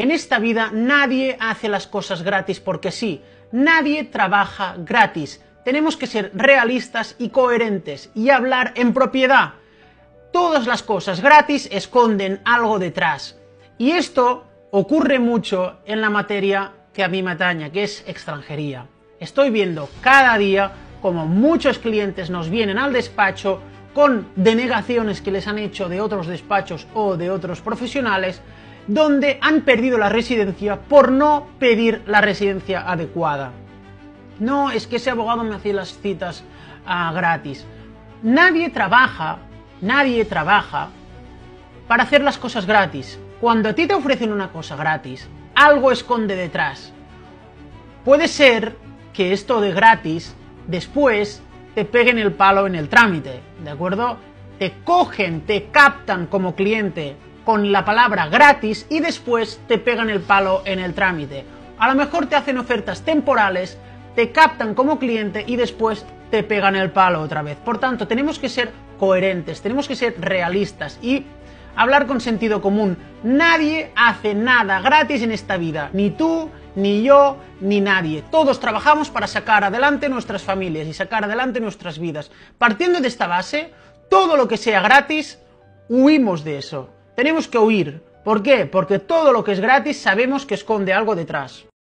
En esta vida nadie hace las cosas gratis porque sí, nadie trabaja gratis. Tenemos que ser realistas y coherentes y hablar en propiedad. Todas las cosas gratis esconden algo detrás. Y esto ocurre mucho en la materia que a mí me ataña, que es extranjería. Estoy viendo cada día como muchos clientes nos vienen al despacho con denegaciones que les han hecho de otros despachos o de otros profesionales, donde han perdido la residencia por no pedir la residencia adecuada. No, es que ese abogado me hacía las citas ah, gratis. Nadie trabaja, nadie trabaja para hacer las cosas gratis. Cuando a ti te ofrecen una cosa gratis, algo esconde detrás. Puede ser que esto de gratis después te peguen el palo en el trámite, ¿de acuerdo? Te cogen, te captan como cliente con la palabra gratis y después te pegan el palo en el trámite. A lo mejor te hacen ofertas temporales, te captan como cliente y después te pegan el palo otra vez. Por tanto, tenemos que ser coherentes, tenemos que ser realistas y hablar con sentido común. Nadie hace nada gratis en esta vida, ni tú, ni yo, ni nadie. Todos trabajamos para sacar adelante nuestras familias y sacar adelante nuestras vidas. Partiendo de esta base, todo lo que sea gratis, huimos de eso. Tenemos que huir. ¿Por qué? Porque todo lo que es gratis sabemos que esconde algo detrás.